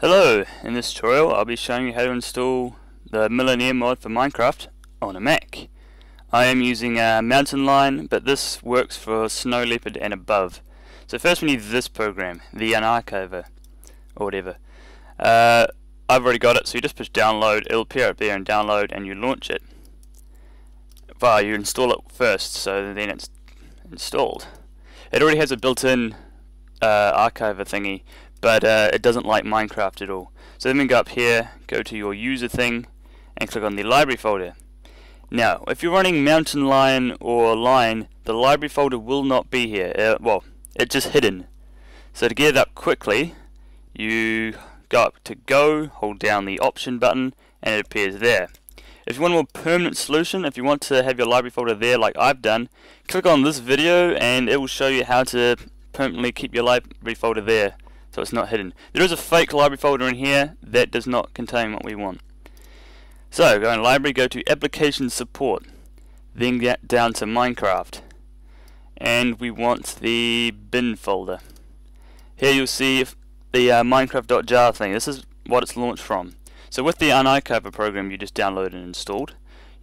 Hello, in this tutorial I'll be showing you how to install the Millenaire mod for Minecraft on a Mac. I am using a Mountain Lion, but this works for Snow Leopard and above. So first we need this program, the Unarchiver, or whatever. Uh, I've already got it, so you just push download, it'll appear up there and download and you launch it. Well, you install it first, so then it's installed. It already has a built-in uh, archiver thingy, but uh, it doesn't like Minecraft at all. So then we go up here, go to your user thing, and click on the library folder. Now, if you're running Mountain Lion or Lion, the library folder will not be here. Uh, well, it's just hidden. So to get it up quickly, you go up to Go, hold down the Option button, and it appears there. If you want a more permanent solution, if you want to have your library folder there like I've done, click on this video and it will show you how to permanently keep your library folder there so it's not hidden. There is a fake library folder in here that does not contain what we want. So go in library, go to application support, then get down to Minecraft, and we want the bin folder. Here you'll see the uh, Minecraft.jar thing. This is what it's launched from. So with the Unarchiver program you just downloaded and installed,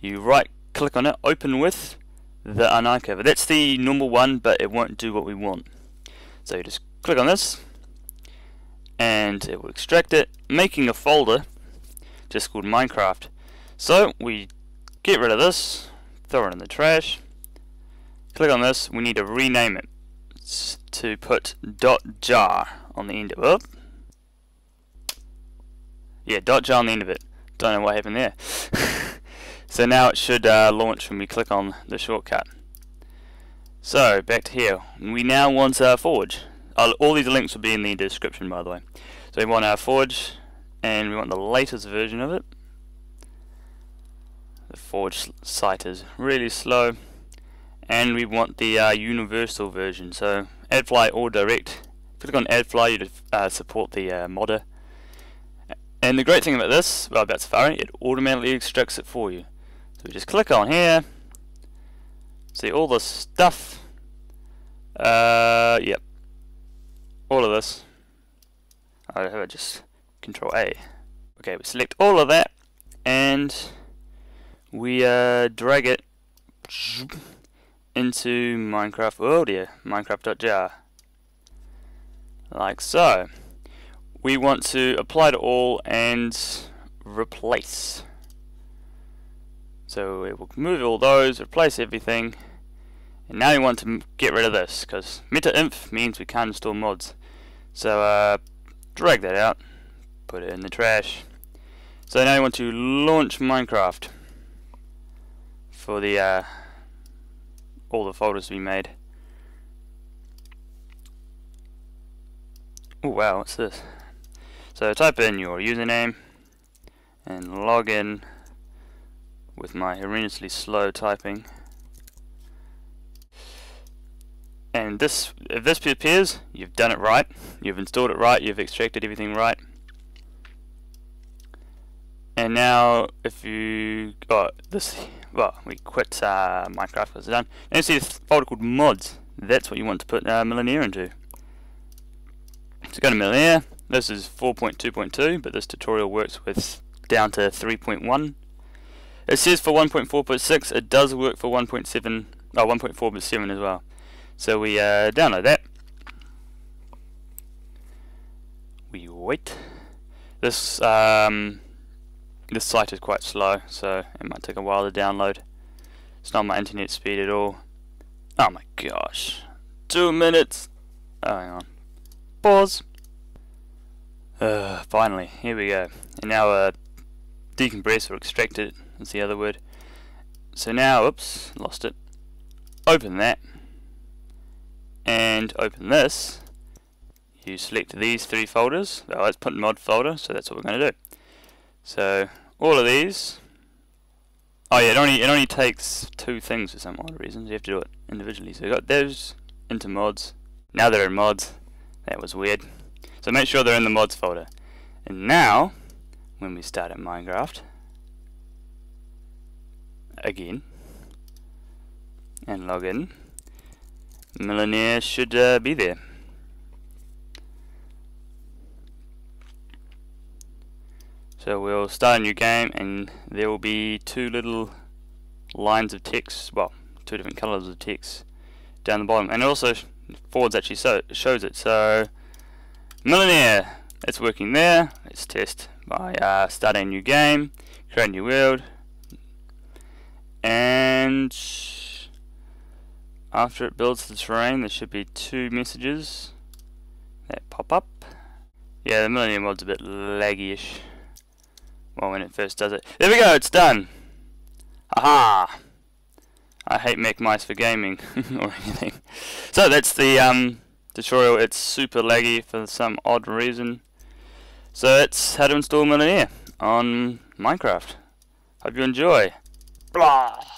you right click on it, open with the Unarchiver. That's the normal one, but it won't do what we want. So you just click on this, and it will extract it, making a folder just called Minecraft. So we get rid of this, throw it in the trash, click on this, we need to rename it to put .jar on the end of it. Yeah, .jar on the end of it. Don't know what happened there. so now it should uh, launch when we click on the shortcut. So, back to here. We now want our forge. All these links will be in the description by the way. So we want our forge and we want the latest version of it. The forge site is really slow. And we want the uh, universal version. So AdFly or direct. Click on AdFly you uh, support the uh, modder. And the great thing about this well about Safari it automatically extracts it for you. So we just click on here. See all the stuff. Uh, yep all of this I have just control A okay we select all of that and we uh, drag it into Minecraft World here, Minecraft.jar. Like so. We want to apply to all and replace. So it will move all those, replace everything. And now we want to get rid of this, because meta-inf means we can't install mods. So uh, drag that out, put it in the trash. So now we want to launch Minecraft for the uh, all the folders we made. Oh wow, what's this? So type in your username and log in with my horrendously slow typing. And this, if this appears, you've done it right, you've installed it right, you've extracted everything right. And now, if you got oh, this well, we quit uh, Minecraft because it's done. Now you see this folder called mods. That's what you want to put uh, Millenaire into. So go to Millenaire. This is 4.2.2, but this tutorial works with down to 3.1. It says for 1.4.6, it does work for 1.7, oh, 1.4.7 as well. So we uh, download that. We wait. This um, this site is quite slow, so it might take a while to download. It's not my internet speed at all. Oh my gosh. Two minutes. Oh, hang on. Pause. Uh, finally, here we go. And now uh, decompress or extract it, that's the other word. So now, oops, lost it. Open that. And open this. You select these three folders. Oh, let's put mod folder, so that's what we're going to do. So all of these. Oh yeah, it only it only takes two things for some odd reasons. You have to do it individually. So you got those into mods. Now they're in mods. That was weird. So make sure they're in the mods folder. And now, when we start at Minecraft, again, and log in, Millenaire should uh, be there. So we'll start a new game and there will be two little lines of text, well, two different colors of text down the bottom. And also Ford's actually so shows it. So Millenaire, it's working there. Let's test by uh, starting a new game, create a new world, and after it builds the terrain there should be two messages that pop up. Yeah, the Millennium mod's a bit laggy-ish. Well, when it first does it. There we go, it's done! Aha! I hate Mac Mice for gaming, or anything. So that's the um, tutorial. It's super laggy for some odd reason. So it's how to install Millenaire on Minecraft. Hope you enjoy. Blah!